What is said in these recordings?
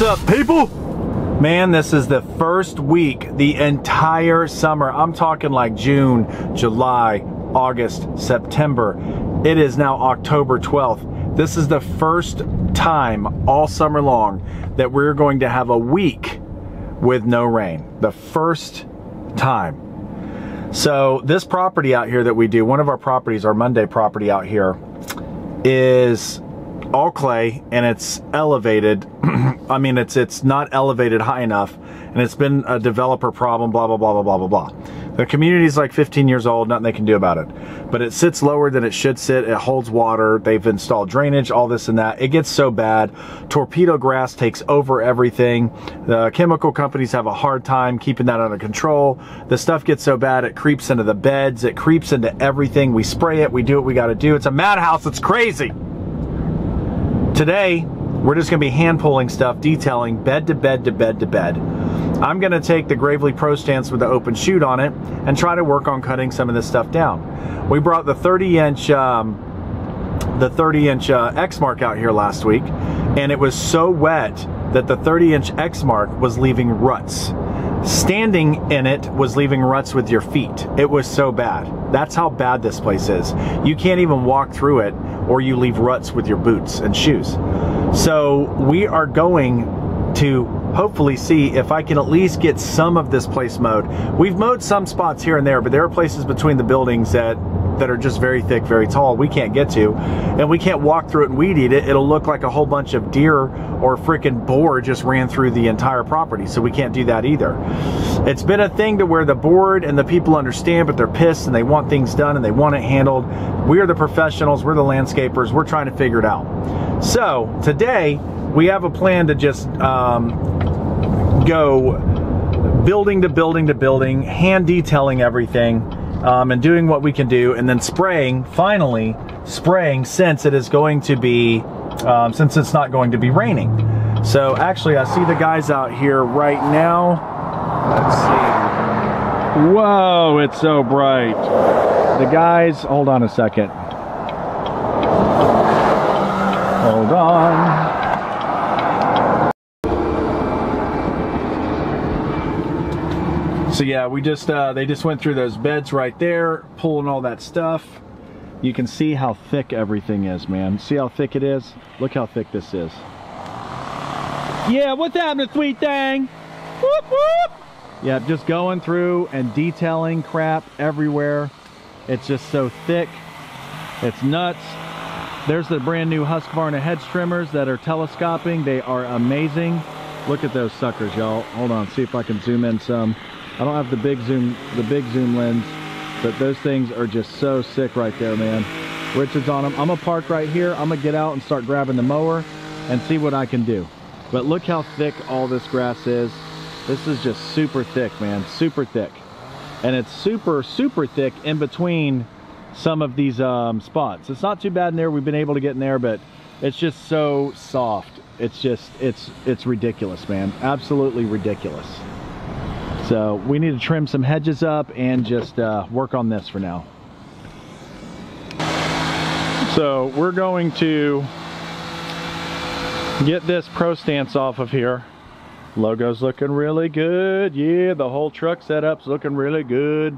What's up, people? Man, this is the first week, the entire summer. I'm talking like June, July, August, September. It is now October 12th. This is the first time all summer long that we're going to have a week with no rain. The first time. So this property out here that we do, one of our properties, our Monday property out here, is all clay and it's elevated. I mean, it's it's not elevated high enough and it's been a developer problem, blah, blah, blah, blah, blah, blah, blah. The community is like 15 years old, nothing they can do about it. But it sits lower than it should sit. It holds water. They've installed drainage, all this and that. It gets so bad. Torpedo grass takes over everything. The chemical companies have a hard time keeping that under control. The stuff gets so bad, it creeps into the beds. It creeps into everything. We spray it. We do what we got to do. It's a madhouse. It's crazy. Today, we're just gonna be hand pulling stuff, detailing bed to bed to bed to bed. I'm gonna take the Gravely Pro Stance with the open chute on it and try to work on cutting some of this stuff down. We brought the 30 inch, um, the 30 inch uh, mark out here last week and it was so wet that the 30 inch Exmark was leaving ruts. Standing in it was leaving ruts with your feet. It was so bad. That's how bad this place is. You can't even walk through it or you leave ruts with your boots and shoes. So we are going to hopefully see if I can at least get some of this place mowed. We've mowed some spots here and there, but there are places between the buildings that that are just very thick, very tall, we can't get to. And we can't walk through it and weed eat it. It'll look like a whole bunch of deer or freaking boar just ran through the entire property. So we can't do that either. It's been a thing to where the board and the people understand, but they're pissed and they want things done and they want it handled. We are the professionals, we're the landscapers, we're trying to figure it out. So today, we have a plan to just um, go building to building to building, hand detailing everything, um, and doing what we can do, and then spraying, finally, spraying since it is going to be, um, since it's not going to be raining. So actually, I see the guys out here right now. Let's see. Whoa, it's so bright. The guys, hold on a second. Hold on. So yeah, we just, uh, they just went through those beds right there, pulling all that stuff. You can see how thick everything is, man. See how thick it is? Look how thick this is. Yeah, what's happening, sweet thing? Whoop, whoop. Yeah, just going through and detailing crap everywhere. It's just so thick. It's nuts. There's the brand new Husqvarna hedge trimmers that are telescoping. They are amazing. Look at those suckers, y'all. Hold on, see if I can zoom in some. I don't have the big zoom, the big zoom lens, but those things are just so sick right there, man. Richard's on them. I'm gonna park right here. I'm gonna get out and start grabbing the mower and see what I can do. But look how thick all this grass is. This is just super thick, man, super thick. And it's super, super thick in between some of these um, spots. It's not too bad in there. We've been able to get in there, but it's just so soft. It's just, it's, it's ridiculous, man. Absolutely ridiculous. So we need to trim some hedges up and just uh, work on this for now. So we're going to get this Pro Stance off of here. Logo's looking really good. Yeah, the whole truck setup's looking really good.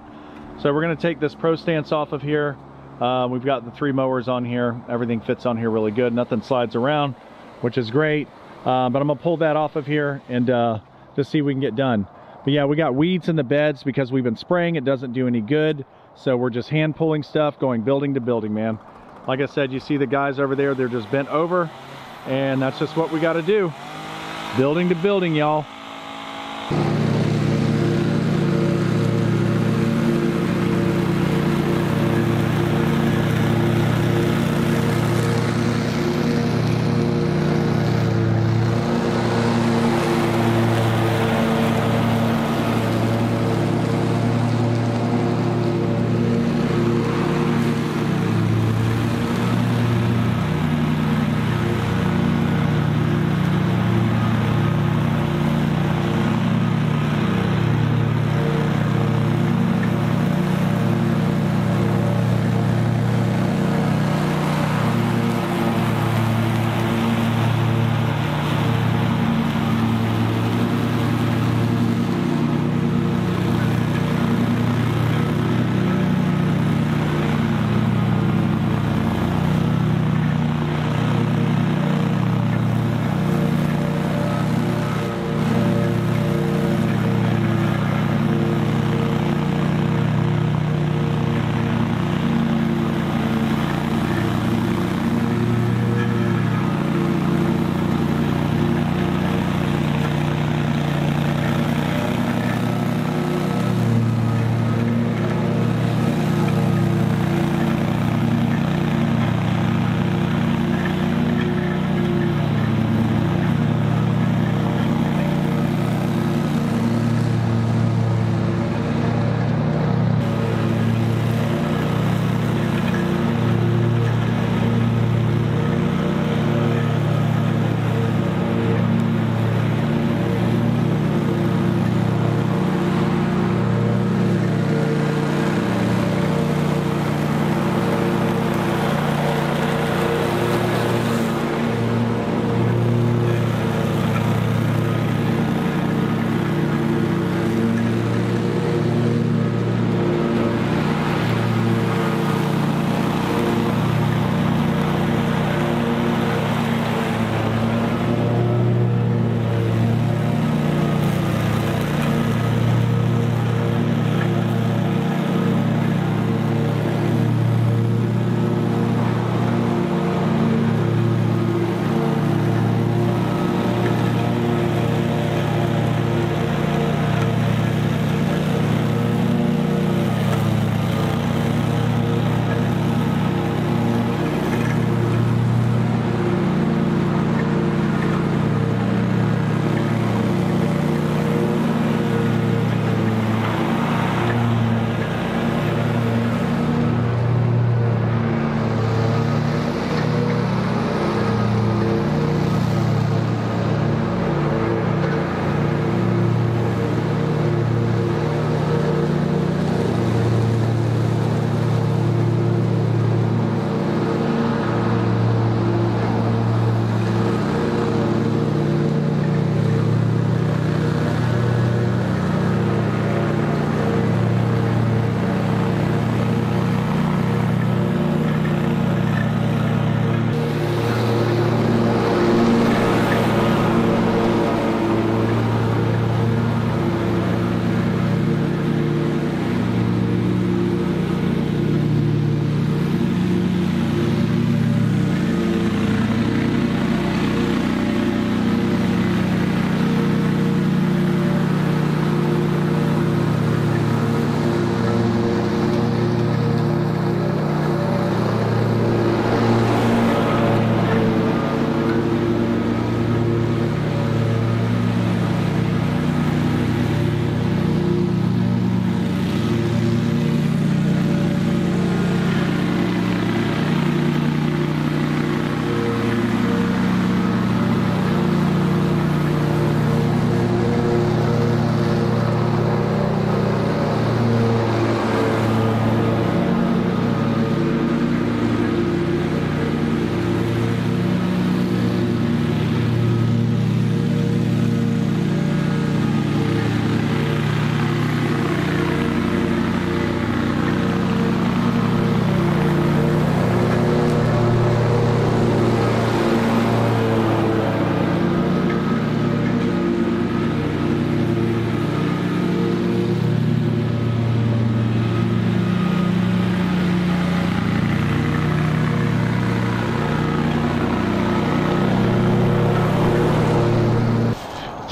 So we're gonna take this Pro Stance off of here. Uh, we've got the three mowers on here. Everything fits on here really good. Nothing slides around, which is great. Uh, but I'm gonna pull that off of here and uh, just see if we can get done. But yeah, we got weeds in the beds because we've been spraying. It doesn't do any good. So we're just hand pulling stuff, going building to building, man. Like I said, you see the guys over there, they're just bent over. And that's just what we got to do. Building to building, y'all.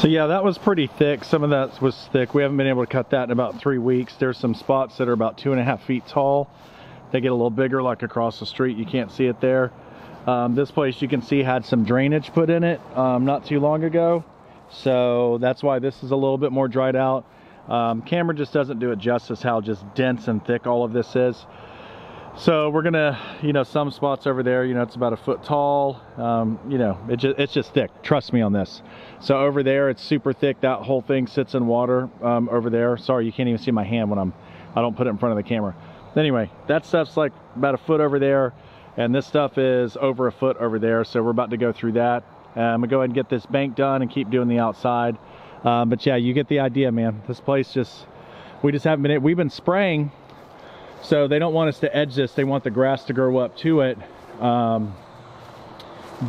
So yeah, that was pretty thick. Some of that was thick. We haven't been able to cut that in about three weeks. There's some spots that are about two and a half feet tall. They get a little bigger like across the street. You can't see it there. Um, this place you can see had some drainage put in it um, not too long ago. So that's why this is a little bit more dried out. Um, camera just doesn't do it justice how just dense and thick all of this is. So we're gonna, you know, some spots over there, you know, it's about a foot tall. Um, you know, it just, it's just thick. Trust me on this. So over there, it's super thick. That whole thing sits in water um, over there. Sorry, you can't even see my hand when I'm, I don't put it in front of the camera. Anyway, that stuff's like about a foot over there. And this stuff is over a foot over there. So we're about to go through that. Uh, I'm gonna go ahead and get this bank done and keep doing the outside. Um, but yeah, you get the idea, man. This place just, we just haven't been, we've been spraying so they don't want us to edge this. They want the grass to grow up to it. Um,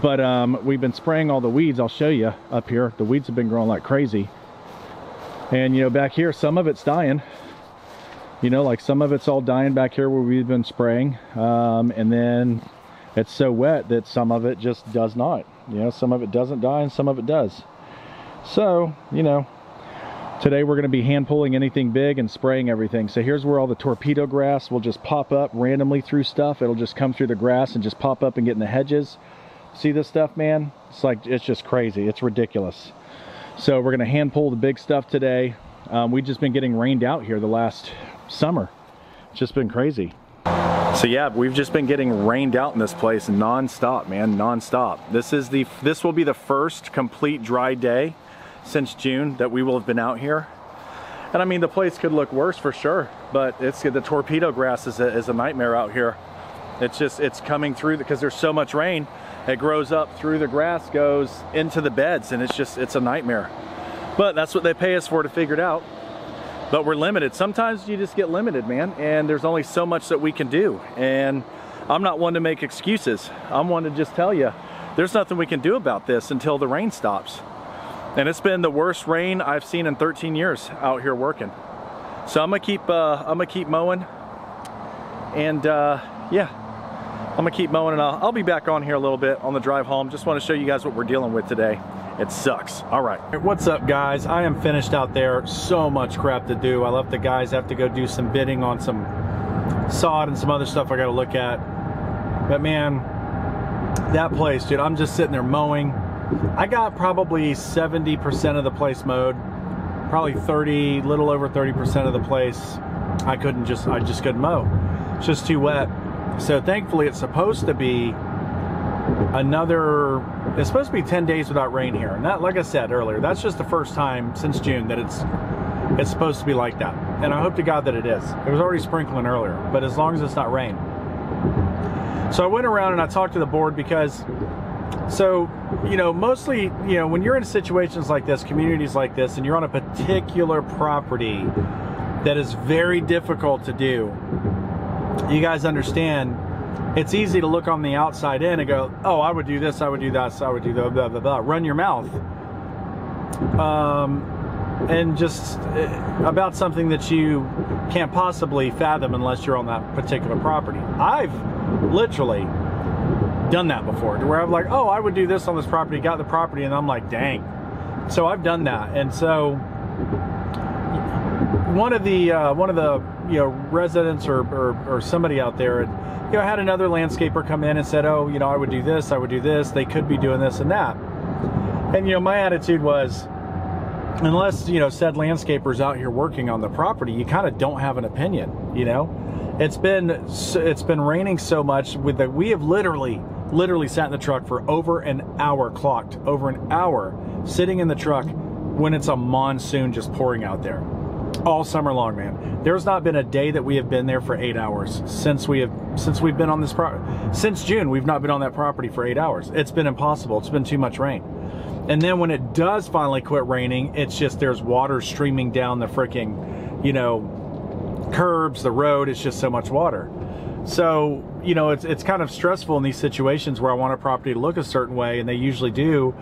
but um, we've been spraying all the weeds. I'll show you up here. The weeds have been growing like crazy. And you know, back here, some of it's dying. You know, like some of it's all dying back here where we've been spraying. Um, and then it's so wet that some of it just does not. You know, some of it doesn't die and some of it does. So, you know, Today we're going to be hand pulling anything big and spraying everything. So here's where all the torpedo grass will just pop up randomly through stuff. It'll just come through the grass and just pop up and get in the hedges. See this stuff, man? It's like, it's just crazy. It's ridiculous. So we're going to hand pull the big stuff today. Um, we've just been getting rained out here the last summer. It's just been crazy. So yeah, we've just been getting rained out in this place non-stop, man, non-stop. This is the, this will be the first complete dry day since June that we will have been out here. And I mean, the place could look worse for sure, but it's the torpedo grass is a, is a nightmare out here. It's just, it's coming through because there's so much rain. It grows up through the grass, goes into the beds, and it's just, it's a nightmare. But that's what they pay us for to figure it out. But we're limited. Sometimes you just get limited, man, and there's only so much that we can do. And I'm not one to make excuses. I'm one to just tell you, there's nothing we can do about this until the rain stops. And it's been the worst rain I've seen in 13 years out here working. So I'm gonna keep, uh, I'm gonna keep mowing. And uh, yeah, I'm gonna keep mowing and I'll, I'll be back on here a little bit on the drive home. Just wanna show you guys what we're dealing with today. It sucks. All right. What's up guys? I am finished out there. So much crap to do. I left the guys have to go do some bidding on some sod and some other stuff I gotta look at. But man, that place, dude, I'm just sitting there mowing I got probably 70% of the place mowed, probably 30, little over 30% of the place. I couldn't just, I just couldn't mow. It's just too wet. So thankfully it's supposed to be another, it's supposed to be 10 days without rain here. And that, like I said earlier, that's just the first time since June that it's, it's supposed to be like that. And I hope to God that it is. It was already sprinkling earlier, but as long as it's not rain. So I went around and I talked to the board because so, you know, mostly, you know, when you're in situations like this, communities like this, and you're on a particular property that is very difficult to do, you guys understand it's easy to look on the outside in and go, oh, I would do this, I would do that, I would do that, blah, blah, blah. Run your mouth. Um, and just uh, about something that you can't possibly fathom unless you're on that particular property. I've literally done that before to where I'm like, oh, I would do this on this property, got the property, and I'm like, dang. So I've done that. And so one of the uh, one of the you know residents or, or, or somebody out there and you know had another landscaper come in and said oh you know I would do this I would do this they could be doing this and that and you know my attitude was unless you know said landscapers out here working on the property you kind of don't have an opinion you know it's been it's been raining so much with that we have literally literally sat in the truck for over an hour, clocked over an hour, sitting in the truck when it's a monsoon just pouring out there. All summer long, man. There's not been a day that we have been there for eight hours since we have since we've been on this property. Since June, we've not been on that property for eight hours. It's been impossible. It's been too much rain. And then when it does finally quit raining, it's just there's water streaming down the freaking, you know, curbs, the road. It's just so much water. So, you know, it's, it's kind of stressful in these situations where I want a property to look a certain way, and they usually do.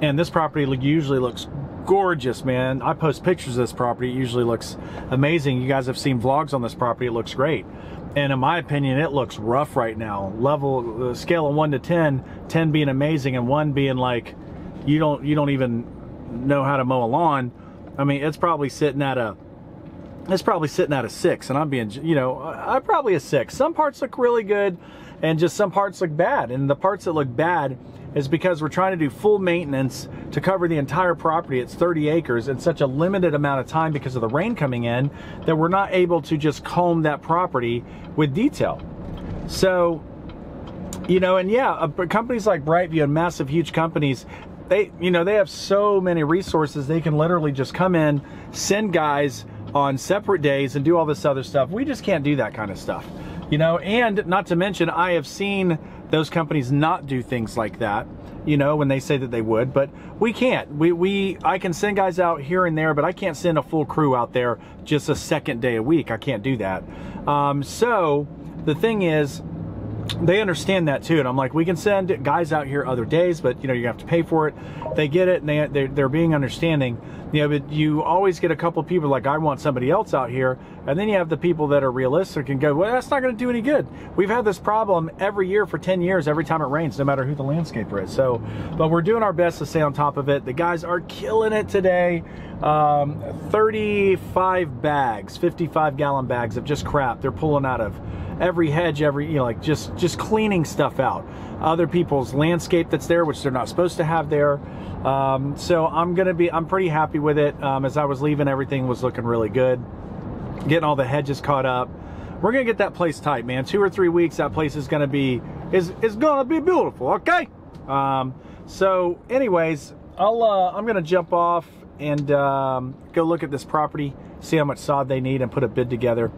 And this property usually looks gorgeous, man. I post pictures of this property. It usually looks amazing. You guys have seen vlogs on this property. It looks great. And in my opinion, it looks rough right now. Level, uh, scale of one to 10, 10 being amazing and one being like, you don't, you don't even know how to mow a lawn, I mean, it's probably sitting at a it's probably sitting at a six, and I'm being, you know, I'm probably a six. Some parts look really good, and just some parts look bad. And the parts that look bad is because we're trying to do full maintenance to cover the entire property. It's 30 acres in such a limited amount of time because of the rain coming in that we're not able to just comb that property with detail. So, you know, and yeah, uh, companies like Brightview and massive, huge companies, they, you know, they have so many resources. They can literally just come in, send guys on separate days and do all this other stuff. We just can't do that kind of stuff. You know, and not to mention, I have seen those companies not do things like that, you know, when they say that they would, but we can't. We, we, I can send guys out here and there, but I can't send a full crew out there just a second day a week. I can't do that. Um, so the thing is, they understand that too. And I'm like, we can send guys out here other days, but you know, you have to pay for it. They get it and they, they're, they're being understanding. You know, but you always get a couple people like, I want somebody else out here. And then you have the people that are realistic and go, well, that's not going to do any good. We've had this problem every year for 10 years, every time it rains, no matter who the landscaper is. So, but we're doing our best to stay on top of it. The guys are killing it today. Um, 35 bags, 55 gallon bags of just crap they're pulling out of every hedge, every, you know, like just, just cleaning stuff out. Other people's landscape that's there, which they're not supposed to have there. Um, so I'm going to be, I'm pretty happy with it. Um, as I was leaving, everything was looking really good. Getting all the hedges caught up. We're going to get that place tight, man. Two or three weeks, that place is going to be, is, is going to be beautiful. Okay. Um, so anyways, I'll, uh, I'm going to jump off and, um, go look at this property, see how much sod they need and put a bid together.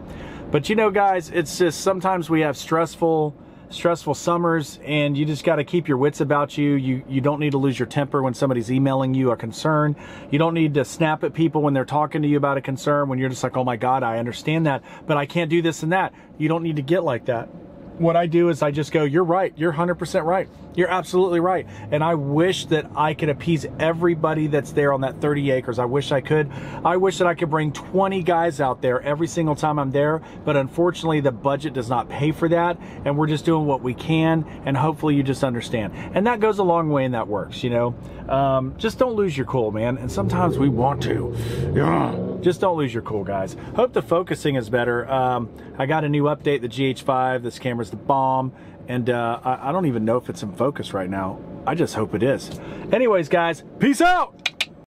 But you know, guys, it's just sometimes we have stressful, stressful summers and you just got to keep your wits about you. You you don't need to lose your temper when somebody's emailing you a concern. You don't need to snap at people when they're talking to you about a concern when you're just like, "Oh my god, I understand that, but I can't do this and that." You don't need to get like that what I do is I just go, you're right. You're 100% right. You're absolutely right. And I wish that I could appease everybody that's there on that 30 acres. I wish I could. I wish that I could bring 20 guys out there every single time I'm there. But unfortunately, the budget does not pay for that. And we're just doing what we can. And hopefully you just understand. And that goes a long way and that works, you know. Um, just don't lose your cool, man. And sometimes we want to. Yeah. Just don't lose your cool, guys. Hope the focusing is better. Um, I got a new update, the GH5. This camera's the bomb. And uh, I, I don't even know if it's in focus right now. I just hope it is. Anyways, guys, peace out.